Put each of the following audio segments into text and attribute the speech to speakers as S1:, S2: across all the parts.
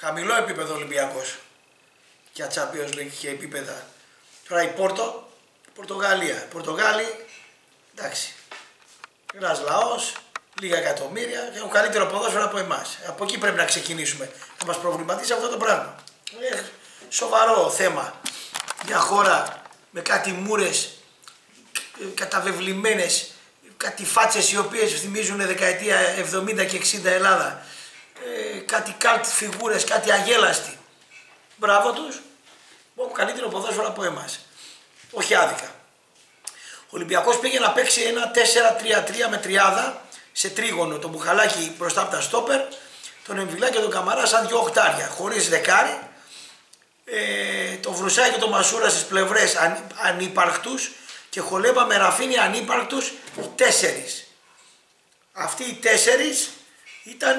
S1: Χαμηλό επίπεδο Ολυμπιακός. Για Champions League και επίπεδα. Τώρα η Πόρτο, Πορτογαλία. Οι Πορτογάλοι, εντάξει. Ένα λαός, λίγα εκατομμύρια και έχουν καλύτερο ποδόσφαιρο από εμάς. Από εκεί πρέπει να ξεκινήσουμε. Να μας προβληματίσει αυτό το πράγμα. Ε, σοβαρό θέμα. Μια χώρα με κάτι μούρες καταβεβλημένες, κάτι φάτσες οι οποίες θυμίζουν δεκαετία 70 και 60 Ελλάδα. Ε, κάτι καλτ φιγούρες, κάτι αγέλαστοι. Μπράβο τους, έχουν καλύτερο ποδόσφαιρο από εμάς. Όχι άδικα. Ο Ολυμπιακός πήγε να παίξει ένα 4-3-3 με τριάδα σε τρίγωνο. Το μπουχαλάκι μπροστά από τα στόπερ, τον Εμβιλά και τον Καμαρά σαν δυο οχτάρια, χωρίς δεκάρι. Ε, το Βρουσάκι και το Μασούρα στις πλευρές αν, ανύπαρκτους και χολέμπα με ραφίνι ανύπαρκτους τέσσερις. Αυτοί οι τέσσερις ήταν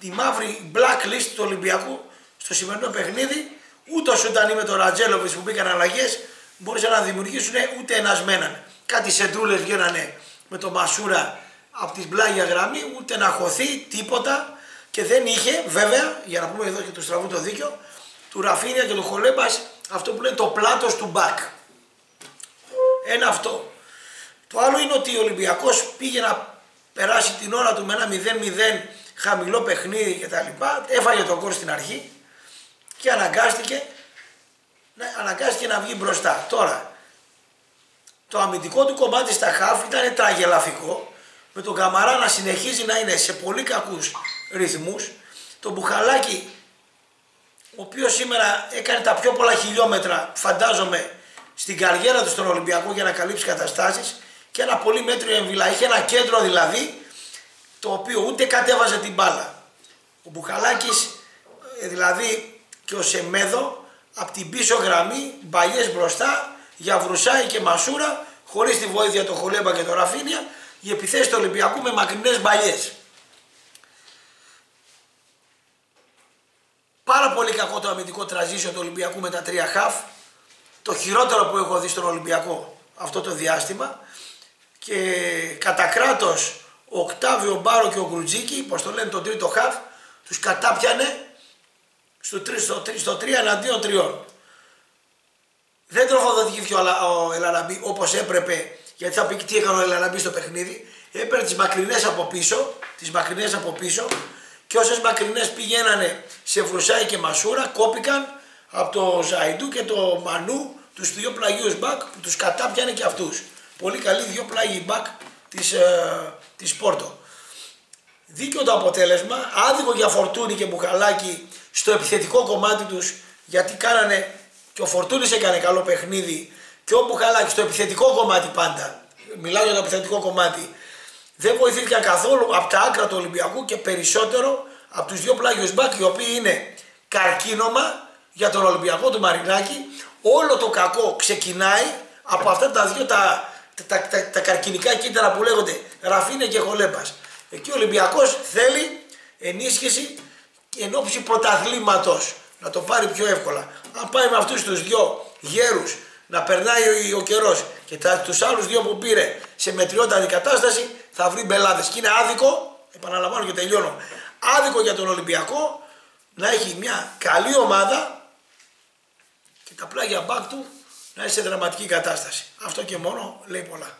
S1: τη μαύρη blacklist του Ολυμπιακού στο σημερινό παιχνίδι. Ούτε ο Σουντανί με τον Ρατζέλοβιτ που μπήκαν αλλαγές μπορούσαν να δημιουργήσουν ούτε ένας μέναν. Κάτι σεντρούλες βγαίνανε με τον Μασούρα από τη πλάγια γραμμή, ούτε να χωθεί τίποτα και δεν είχε βέβαια, για να πούμε εδώ και του στραβού το δίκιο, του Ραφίνια και του Χολέμπας αυτό που λένε το πλάτος του μπακ. Ένα αυτό. Το άλλο είναι ότι ο Ολυμπιακός πήγε να περάσει την ώρα του με ένα 0-0 χαμηλό παιχνίδι κτλ. Έφαγε τον κόρ στην αρχή και αναγκάστηκε, αναγκάστηκε να βγει μπροστά. Τώρα, το αμυντικό του κομμάτι στα χάφ ήταν τραγελαφικό, με τον Καμαρά να συνεχίζει να είναι σε πολύ κακούς ρυθμούς, το Μπουχαλάκι, ο οποίος σήμερα έκανε τα πιο πολλά χιλιόμετρα, φαντάζομαι, στην καριέρα του στον Ολυμπιακό για να καλύψει καταστάσεις και ένα πολύ μέτριο εμβυλά. Είχε ένα κέντρο δηλαδή το οποίο ούτε κατέβαζε την μπάλα. Ο Μπουχαλάκης ε, δηλαδή και ο Σεμέδο από την πίσω γραμμή, μπαλιές μπροστά, για Βρουσάη και Μασούρα, χωρίς τη βοήθεια του Χολέμπα και του Ραφίνια, οι επιθέσεις του Ολυμπιακού με μακρινές μπαλιές. Πάρα πολύ κακό το αμυντικό τραζίσιο του Ολυμπιακού με τα τρία χαφ. Το χειρότερο που έχω δει στον Ολυμπιακό αυτό το διάστημα. Και κατά κράτος ο Οκτάβιο Μπάρο και ο Γκρουτζίκη, πώς το λένε τον τρίτο χαφ, τους κατάπιανε στο 3, στο 3, στο 3 εναντίον τριών. Δεν τροφοδοτήθηκε ο Ελαραμπή όπως έπρεπε, γιατί θα πει τι έκανε ο Ελαραμπή στο παιχνίδι. Έπαιρνε τις μακρινές από πίσω, τις μακρινές από πίσω και όσες μακρινές πηγαίνανε σε Βρουσάη και Μασούρα, κόπηκαν από το Ζαϊντού και το Μανού, τους δύο πλαγιού μπακ που τους κατάπιανε και αυτούς. Πολύ καλή δύο πλάγιοι μπακ της, ε, της Πόρτο. Δίκαιο το αποτέλεσμα, άδικο για Φορτούνη και Μπουχαλάκη στο επιθετικό κομμάτι τους γιατί κάνανε και ο Φορτούνης έκανε καλό παιχνίδι και ο Μπουχαλάκης στο επιθετικό κομμάτι πάντα, μιλάω για το επιθετικό κομμάτι, δεν βοηθήθηκαν καθόλου από τα άκρα του Ολυμπιακού και περισσότερο από τους δύο πλάγιους μπακ οι οποίοι είναι καρκίνωμα για τον Ολυμπιακό του Μαρινάκη. Όλο το κακό ξεκινάει από αυτά τα δύο τα τα, τα, τα καρκινικά κύτταρα που λέγονται Ραφίνε και Χολέμπας. Εκεί ο Ολυμπιακός θέλει ενίσχυση εν ώψη πρωταθλήματος να το πάρει πιο εύκολα. Αν πάει με αυτούς τους δυο γέρους να περνάει ο, ο καιρός και τους άλλους δύο που πήρε σε μετριότατη κατάσταση θα βρει μπελάδες. Και είναι άδικο, επαναλαμβάνω και τελειώνω, άδικο για τον Ολυμπιακό να έχει μια καλή ομάδα και τα πλάγια μπακ του να είναι σε δραματική κατάσταση. Αυτό και μόνο λέει πολλά.